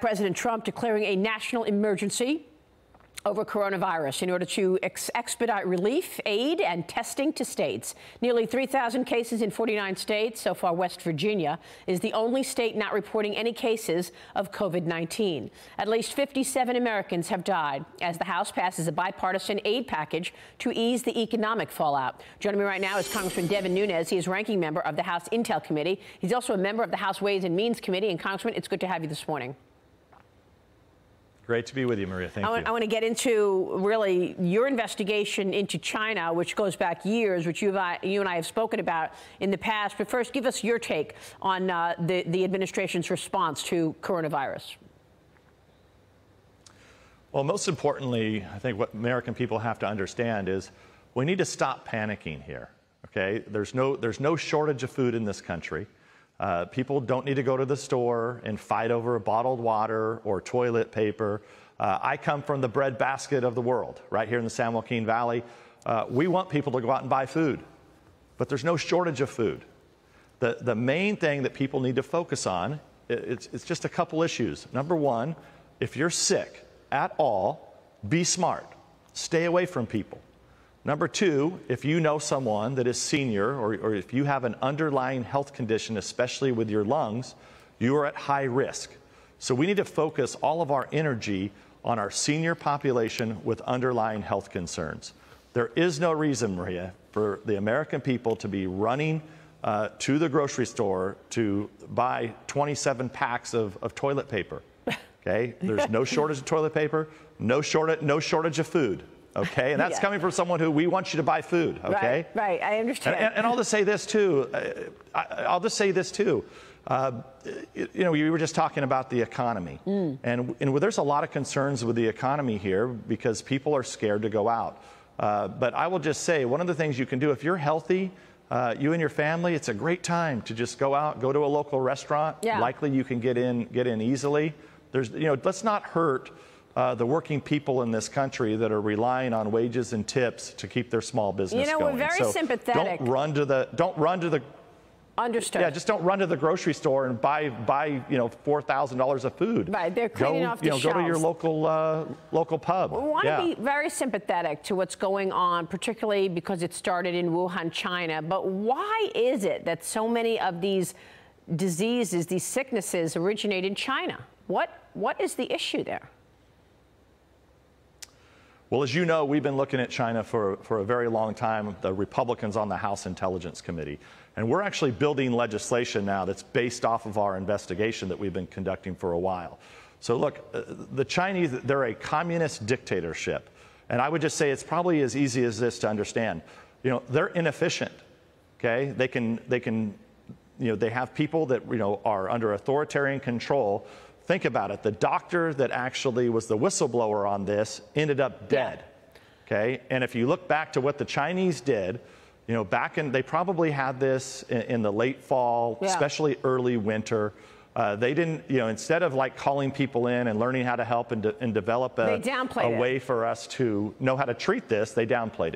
President Trump declaring a national emergency over coronavirus in order to ex expedite relief, aid, and testing to states. Nearly 3,000 cases in 49 states. So far, West Virginia is the only state not reporting any cases of COVID 19. At least 57 Americans have died as the House passes a bipartisan aid package to ease the economic fallout. Joining me right now is Congressman Devin Nunes. He is ranking member of the House Intel Committee. He's also a member of the House Ways and Means Committee. And, Congressman, it's good to have you this morning. Great to be with you, Maria. Thank I want, you. I want to get into really your investigation into China, which goes back years, which you, you and I have spoken about in the past. But first, give us your take on uh, the, the administration's response to coronavirus. Well, most importantly, I think what American people have to understand is we need to stop panicking here. Okay, there's no there's no shortage of food in this country. Uh, people don't need to go to the store and fight over bottled water or toilet paper. Uh, I come from the breadbasket of the world, right here in the San Joaquin Valley. Uh, we want people to go out and buy food, but there's no shortage of food. The, the main thing that people need to focus on, it's, it's just a couple issues. Number one, if you're sick at all, be smart. Stay away from people. Number two, if you know someone that is senior or, or, if you have an underlying health condition, especially with your lungs, you are at high risk. So we need to focus all of our energy on our senior population with underlying health concerns. There is no reason, Maria, for the American people to be running uh, to the grocery store to buy 27 packs of, of toilet paper. Okay? There's no shortage of toilet paper, no shortage, no shortage of food. Okay, and that's yeah. coming from someone who we want you to buy food. Okay, right, right. I understand. And, and, and I'll just say this too. Uh, I, will just say this too. Uh, you know, you were just talking about the economy, mm. and, and there's a lot of concerns with the economy here because people are scared to go out. Uh, but I will just say, one of the things you can do if you're healthy, uh, you and your family, it's a great time to just go out, go to a local restaurant. Yeah. Likely you can get in, get in easily. There's, you know, let's not hurt uh, the working people in this country that are relying on wages and tips to keep their small business going. You know, going. we're very so sympathetic. Don't run to the don't run to the Understood. Yeah, just don't run to the grocery store and buy buy you know four thousand dollars of food. Right, they're cleaning go, off the you know, shelves. Go to your local uh, local pub. We want yeah. to be very sympathetic to what's going on, particularly because it started in Wuhan, China. But why is it that so many of these diseases, these sicknesses, originate in China? What what is the issue there? Well, as you know, we've been looking at China for, for a very long time, the Republicans on the House Intelligence Committee. And we're actually building legislation now that's based off of our investigation that we've been conducting for a while. So, look, uh, the Chinese, they're a communist dictatorship. And I would just say it's probably as easy as this to understand. You know, they're inefficient, okay? They can, they can, you know, they have people that, you know, are under authoritarian control Think about it. The doctor that actually was the whistleblower on this ended up dead. Okay? And if you look back to what the Chinese did, you know, back in, they probably had this in, in the late fall, yeah. especially early winter. Uh, they didn't, you know, instead of like calling people in and learning how to help and, de- and develop a, a way for us to know how to treat this, they downplayed it.